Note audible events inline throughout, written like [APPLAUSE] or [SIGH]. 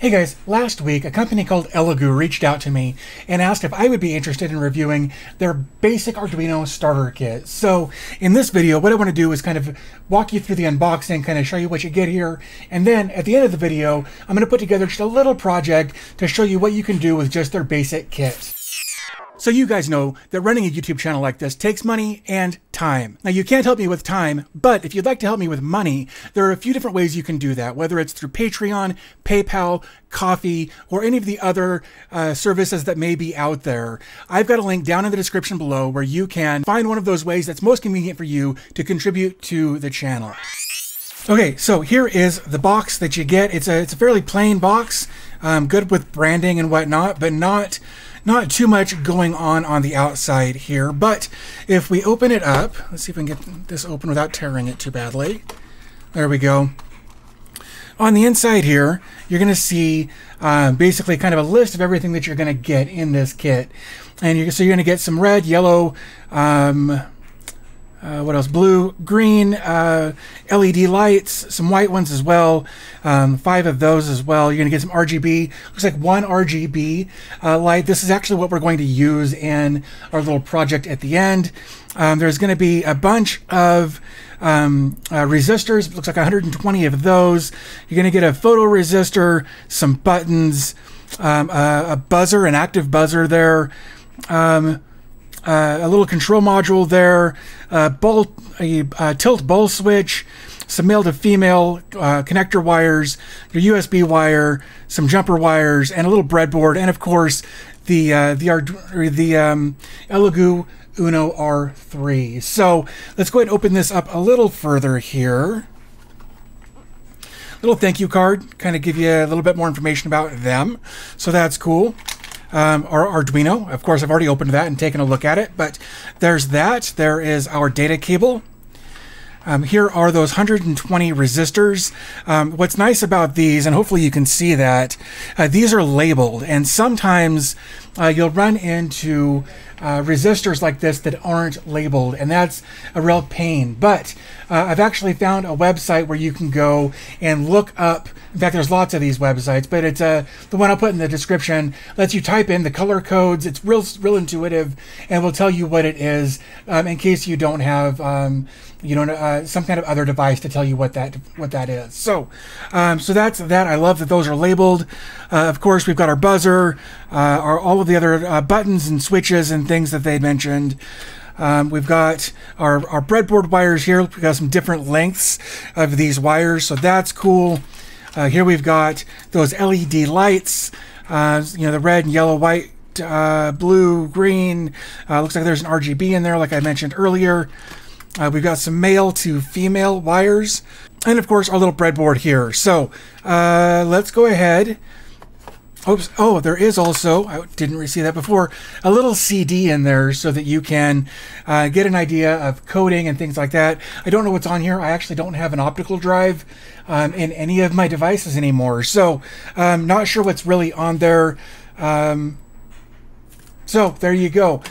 Hey guys, last week a company called Elegoo reached out to me and asked if I would be interested in reviewing their basic Arduino starter kit. So in this video, what I want to do is kind of walk you through the unboxing, kind of show you what you get here, and then at the end of the video, I'm going to put together just a little project to show you what you can do with just their basic kit. So you guys know that running a YouTube channel like this takes money and time. Now you can't help me with time, but if you'd like to help me with money, there are a few different ways you can do that, whether it's through Patreon, PayPal, Ko-fi, or any of the other uh, services that may be out there. I've got a link down in the description below where you can find one of those ways that's most convenient for you to contribute to the channel. Okay, so here is the box that you get. It's a, it's a fairly plain box, um, good with branding and whatnot, but not not too much going on on the outside here, but if we open it up, let's see if we can get this open without tearing it too badly. There we go. On the inside here, you're going to see uh, basically kind of a list of everything that you're going to get in this kit. And you, so you're going to get some red, yellow, um, uh, what else? Blue, green, uh, LED lights, some white ones as well. Um, five of those as well. You're going to get some RGB. Looks like one RGB uh, light. This is actually what we're going to use in our little project at the end. Um, there's going to be a bunch of um, uh, resistors. Looks like 120 of those. You're going to get a photo resistor, some buttons, um, a, a, buzzer, an active buzzer there. Uh, a little control module there, uh, bolt, a, a, tilt ball switch, some male to female uh, connector wires, your USB wire, some jumper wires, and a little breadboard, and of course the uh, the the um, Elegoo Uno R3. So let's go ahead and open this up a little further here. Little thank you card, kind of give you a little bit more information about them. So that's cool um, our Arduino. Of course, I've already opened that and taken a look at it, but there's that. There is our data cable. Um, here are those 120 resistors. Um, what's nice about these, and hopefully you can see that, uh, these are labeled, and sometimes uh, you'll run into uh, resistors like this that aren't labeled, and that's a real pain. But uh, I've actually found a website where you can go and look up. In fact, there's lots of these websites, but it's uh, the one I'll put in the description. Lets you type in the color codes. It's real, real intuitive, and will tell you what it is um, in case you don't have, um, you know, uh, some kind of other device to tell you what that what that is. So, um, so that's that. I love that those are labeled. Uh, of course, we've got our buzzer, uh, our all of the other buttons and switches and things that they mentioned. Um, we've got our, our breadboard wires here. We've got some different lengths of these wires, so that's cool. Uh, here we've got those LED lights, uh, you know, the red and yellow, white, uh, blue, green. Uh, looks like there's an RGB in there, like I mentioned earlier. Uh, we've got some male to female wires. And of course, our little breadboard here. So uh, let's go ahead Oops. Oh, there is also, I didn't see that before, a little CD in there so that you can uh, get an idea of coding and things like that. I don't know what's on here. I actually don't have an optical drive um, in any of my devices anymore. So I'm um, not sure what's really on there. Um, so there you go.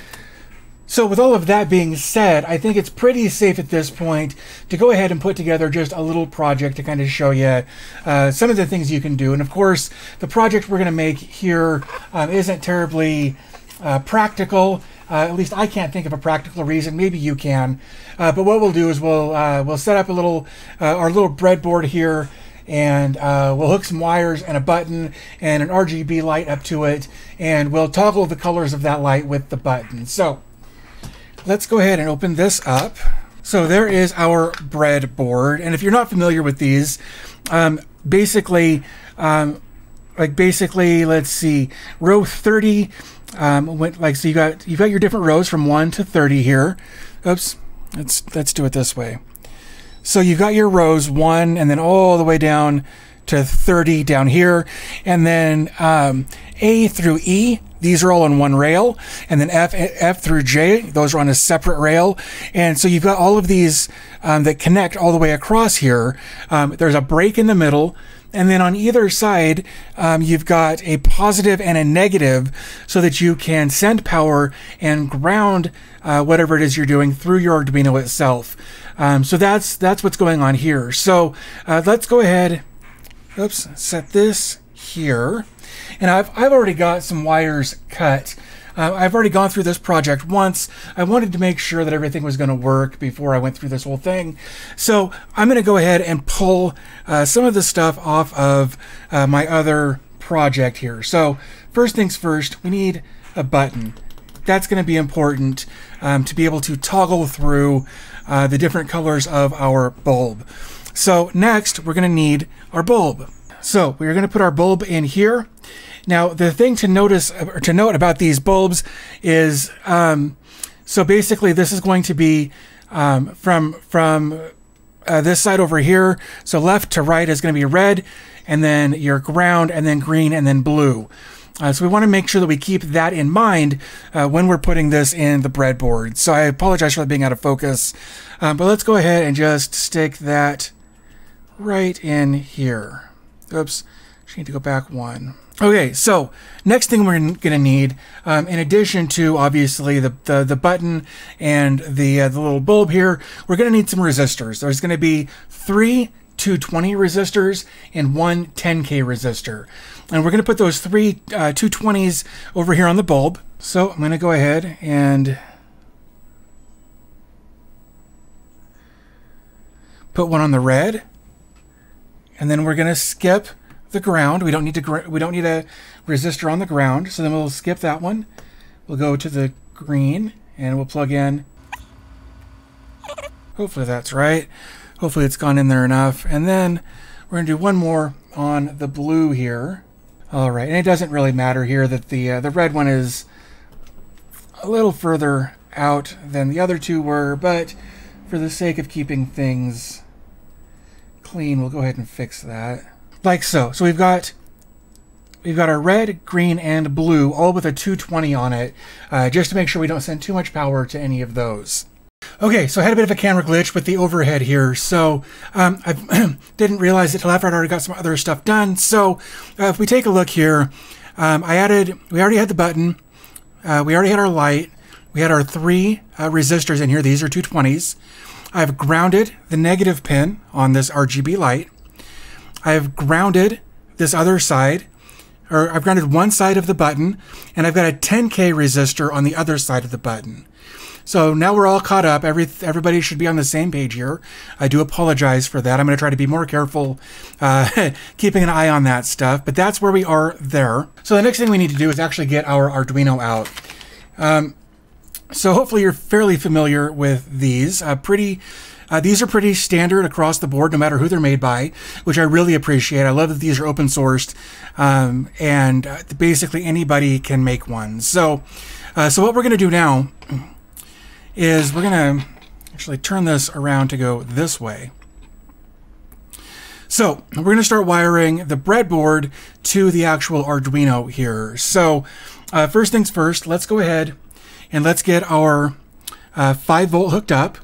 So with all of that being said, I think it's pretty safe at this point to go ahead and put together just a little project to kind of show you uh, some of the things you can do. And of course, the project we're going to make here um, not terribly uh, practical. Uh, at least I can't think of a practical reason. Maybe you can. Uh, but what we'll do is we'll uh, we'll set up a little uh, our little breadboard here and uh, we'll hook some wires and a button and an RGB light up to it, and we'll toggle the colors of that light with the button. So let's go ahead and open this up. So there is our breadboard. And if you're not familiar with these, um, basically, um, like basically, let's see, row 30, um, went like, so you got, you've got your different rows from one to 30 here. Oops. Let's, let's do it this way. So you've got your rows one and then all the way down to 30 down here. And then um, A through E, these are all on one rail. And then F, F through J, those are on a separate rail. And so you've got all of these um, that connect all the way across here. Um, there's a break in the middle. And then on either side, um, you've got a positive and a negative so that you can send power and ground uh, whatever it is you're doing through your Arduino itself. Um, so that's that's what's going on here. So uh, let's go ahead oops, set this here. And I've, I've already got some wires cut. Uh, I've already gone through this project once. I wanted to make sure that everything was going to work before I went through this whole thing. So I'm going to go ahead and pull uh, some of the stuff off of uh, my other project here. So first things first, we need a button. That's going to be important um, to be able to toggle through uh, the different colors of our bulb. So next, we're going to need our bulb. So we're going to put our bulb in here. Now, the thing to notice or to note about these bulbs is, um, so basically this is going to be um, from, from uh, this side over here. So left to right is going to be red, and then your ground, and then green, and then blue. Uh, so we want to make sure that we keep that in mind uh, when we're putting this in the breadboard. So I apologize for being out of focus, um, but let's go ahead and just stick that right in here. Oops, just need to go back one. Okay, so next thing we're to need, um, in addition to obviously the, the, the button and the, uh, the little bulb here, we're to need some resistors. There's to be three 220 resistors and one 10K resistor. And we're going to put those three uh, 220s over here on the bulb. So I'm going to go ahead and put one on the red. And then we're going to skip the ground. We don't need to we don't need a resistor on the ground. So then we'll skip that one. We'll go to the green and we'll plug in. Hopefully that's right. Hopefully it's gone in there enough. And then we're going to do one more on the blue here. All right, and it doesn't really matter here that the uh, the red one is a little further out than the other two were, but for the sake of keeping things clean, we'll go ahead and fix that. Like so. So we've got we've got our red, green, and blue, all with a 220 on it, uh, just to make sure we don't send too much power to any of those. Okay, so I had a bit of a camera glitch with the overhead here. So um, I [CLEARS THROAT] didn't realize it till after I'd already got some other stuff done. So uh, if we take a look here, um, I added, we already had the button. Uh, we already had our light. We had our three uh, resistors in here. These are 220s. I've grounded the negative pin on this RGB light. I've grounded this other side, or I've grounded one side of the button, and I've got a 10K resistor on the other side of the button. So now we're all caught up. Every everybody should be on the same page here. I do apologize for that. I'm going to try to be more careful, uh, [LAUGHS] keeping an eye on that stuff. But that's where we are there. So the next thing we need to do is actually get our Arduino out. Um, so hopefully you're fairly familiar with these. Uh, pretty. Uh, these are pretty standard across the board, no matter who they're made by, which I really appreciate. I love that these are open sourced, um, and uh, basically anybody can make one. So, uh, so what we're going to do now is we're going to actually turn this around to go this way. So we're going to start wiring the breadboard to the actual Arduino here. So uh, first things first, let's go ahead and let's get our uh, 5 volt hooked up.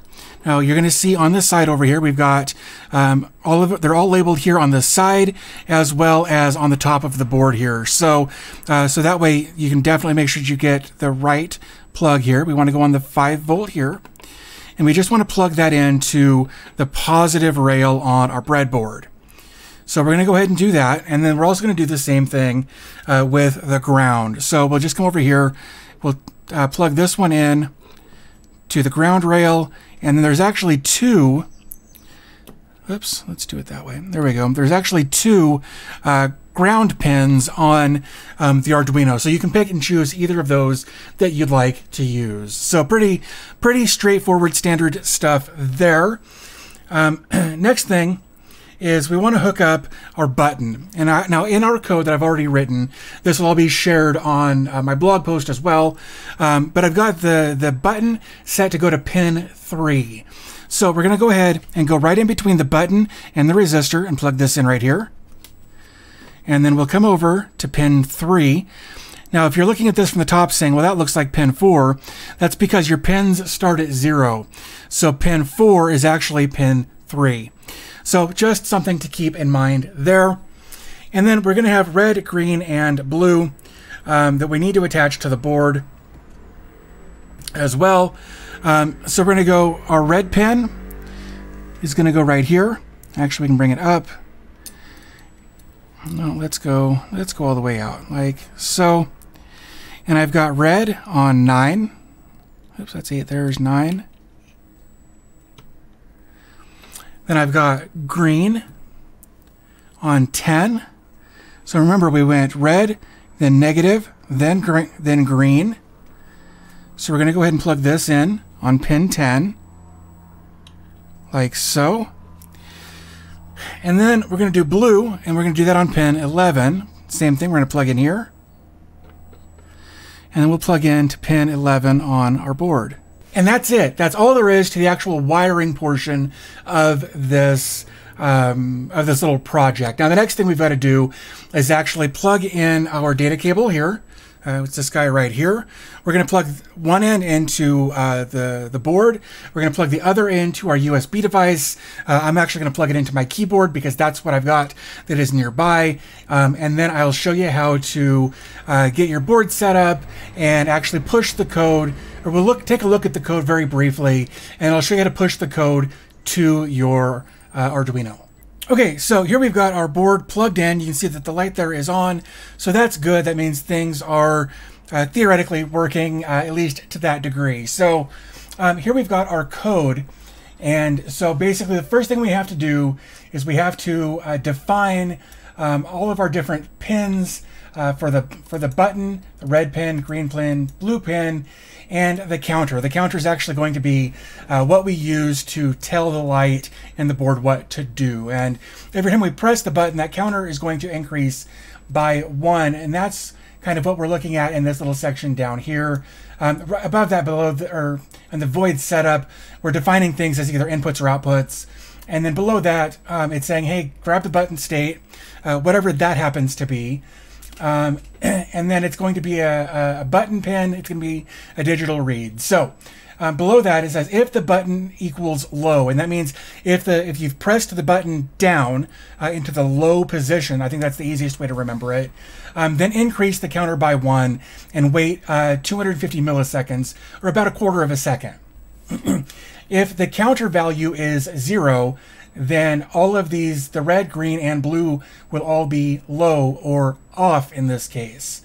Now you're going to see on this side over here, we've got um, all of. They're all labeled here on the side as well as on the top of the board here. So, uh, so that way you can definitely make sure you get the right plug here. We want to go on the 5 volt here. And we just want to plug that into the positive rail on our breadboard. So we're going to go ahead and do that. And then we're also going to do the same thing uh, with the ground. So we'll just come over here. We'll uh, plug this one in to the ground rail. And then there's actually two. Oops, let's do it that way. There we go. There's actually two uh, ground pins on um, the Arduino. So you can pick and choose either of those that you'd like to use. So pretty, pretty straightforward standard stuff there. Um, [CLEARS THROAT] next thing is we want to hook up our button. And I, now in our code that I've already written, this will all be shared on uh, my blog post as well. Um, but I've got the, the button set to go to pin 3. So we're going to go ahead and go right in between the button and the resistor and plug this in right here and then we'll come over to pin 3. Now, if you're looking at this from the top saying, well, that looks like pin 4, that's because your pins start at 0. So pin 4 is actually pin 3. So just something to keep in mind there. And then we're going to have red, green, and blue um, that we need to attach to the board as well. Um, so we're going to go, our red pin is going to go right here. Actually, we can bring it up. no, let's go, let's go all the way out, like so. And I've got red on 9. Oops, that's 8. There's 9. Then I've got green on 10. So remember, we went red, then negative, then, then green. So we're going to go ahead and plug this in on pin 10, like so. And then we're going to do blue, and we're going to do that on pin 11. Same thing, we're going to plug in here. And then we'll plug in to pin 11 on our board. And that's it. That's all there is to the actual wiring portion of this um, of this little project. Now the next thing we've got to do is actually plug in our data cable here. Uh, it's this guy right here. We're going to plug one end into uh, the, the board. We're going to plug the other end to our USB device. Uh, I'm actually going to plug it into my keyboard because that's what I've got that is nearby. Um, and then I'll show you how to uh, get your board set up and actually push the code. Or we'll look, take a look at the code very briefly, and I'll show you how to push the code to your uh, Arduino. Okay, so here we've got our board plugged in. You can see that the light there is on, so that's good. That means things are uh, theoretically working, uh, at least to that degree. So um, here we've got our code. And so basically the first thing we have to do is we have to uh, define um, all of our different pins uh, for the for the button, the red pin, green pin, blue pin, and the counter. The counter is actually going to be uh, what we use to tell the light and the board what to do. And every time we press the button, that counter is going to increase by one. And that's kind of what we're looking at in this little section down here. Um, above that, below the, or in the void setup, we're defining things as either inputs or outputs. And then below that, um, it's saying, hey, grab the button state, uh, whatever that happens to be. Um, [CLEARS THROAT] and then it's going to be a, a, button pin. It's going to be a digital read. So um, below that it says if the button equals low, and that means if the if you've pressed the button down uh, into the low position, I think that's the easiest way to remember it. Um, then increase the counter by one and wait uh, 250 milliseconds, or about a quarter of a second. [CLEARS THROAT] if the counter value is zero, then all of these, the red, green, and blue, will all be low or off in this case.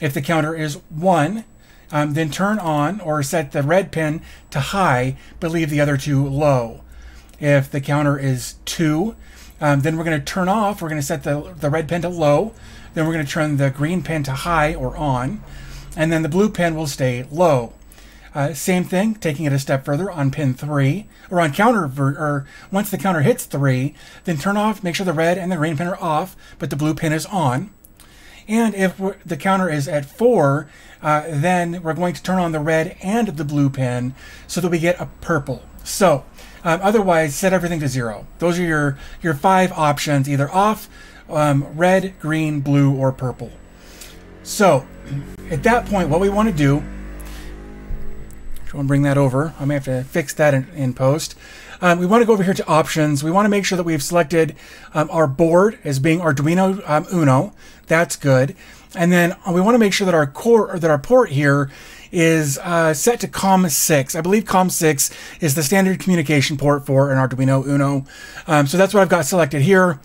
If the counter is 1, um, then turn on or set the red pin to high, but leave the other two low. If the counter is 2, um, then we're going to turn off, we're going to set the, the red pin to low, then we're going to turn the green pin to high or on, and then the blue pin will stay low. Uh, same thing, taking it a step further on pin 3, or on counter, or once the counter hits 3, then turn off, make sure the red and the green pin are off, but the blue pin is on. And if the counter is at 4, uh, then we're going to turn on the red and the blue pin so that we get a purple. So, um, otherwise, set everything to 0. Those are your, your five options, either off, um, red, green, blue, or purple. So, at that point, what we want to do I want to bring that over. I may have to fix that in, in post. Um, we want to go over here to options. We want to make sure that we've selected um, our board as being Arduino um, Uno. That's good. And then we want to make sure that our core or that our port here is uh, set to COM6. I believe COM6 is the standard communication port for an Arduino Uno. Um, so that's what I've got selected here.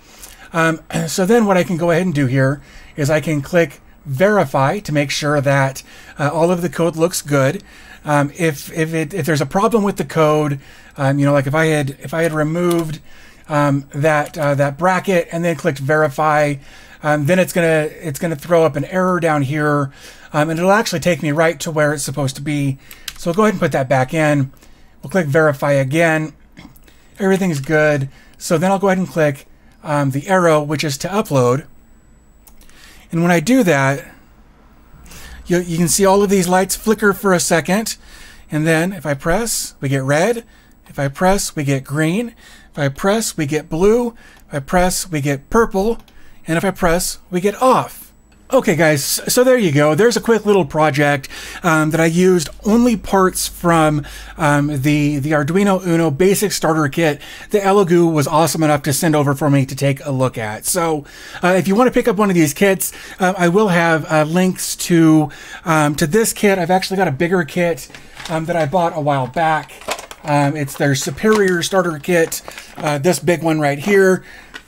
Um, [CLEARS THROAT] so then what I can go ahead and do here is I can click verify to make sure that uh, all of the code looks good. Um, if if it if there's a problem with the code, um, you know, like if I had if I had removed um, that uh, that bracket and then clicked verify, um, then it's gonna it's gonna throw up an error down here, um, and it'll actually take me right to where it's supposed to be. So we'll go ahead and put that back in. We'll click verify again. Everything's good. So then I'll go ahead and click um, the arrow, which is to upload. And when I do that, you, you can see all of these lights flicker for a second. And then if I press, we get red. If I press, we get green. If I press, we get blue. If I press, we get purple. And if I press, we get off. Okay guys, so there you go. There's a quick little project um, that I used only parts from um, the, the Arduino Uno basic starter kit that Elegoo was awesome enough to send over for me to take a look at. So uh, if you want to pick up one of these kits, uh, I will have uh, links to, um, to this kit. I've actually got a bigger kit um, that I bought a while back. Um, it's their Superior starter kit, uh, this big one right here.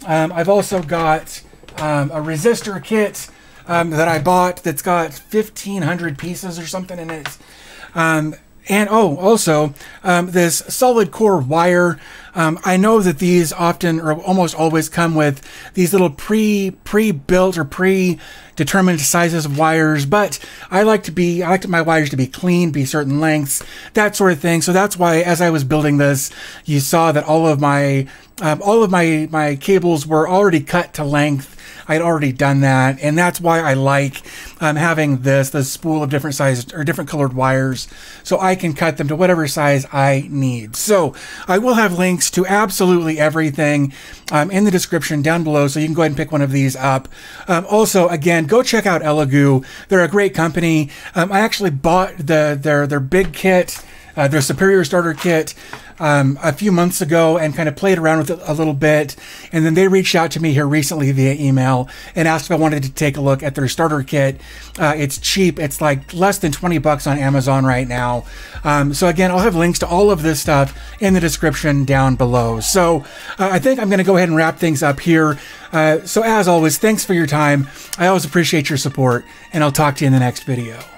I've also got a resistor kit um, that I bought that's got 1,500 pieces or something in it. Um, and oh, also um, this solid core wire. Um, I know that these often or almost always come with these little pre pre built or pre determined sizes of wires, but I like to be I like my wires to be clean, be certain lengths, that sort of thing. So that's why as I was building this, you saw that all of my um, all of my my cables were already cut to length I had already done that, and that's why I like um, having this, the spool of different sizes or different colored wires, so I can cut them to whatever size I need. So I will have links to absolutely everything um, in the description down below, so you can go ahead and pick one of these up. Um, also, again, go check out Elegoo. They're a great company. Um, I actually bought the their their big kit uh, their Superior Starter Kit um, a few months ago and kind of played around with it a little bit. And then they reached out to me here recently via email and asked if I wanted to take a look at their starter kit. Uh, it's cheap. It's like less than 20 bucks on Amazon right now. Um, so again, I'll have links to all of this stuff in the description down below. So uh, I think I'm going to go ahead and wrap things up here. Uh, so as always, thanks for your time. I always appreciate your support and I'll talk to you in the next video.